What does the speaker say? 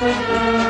Música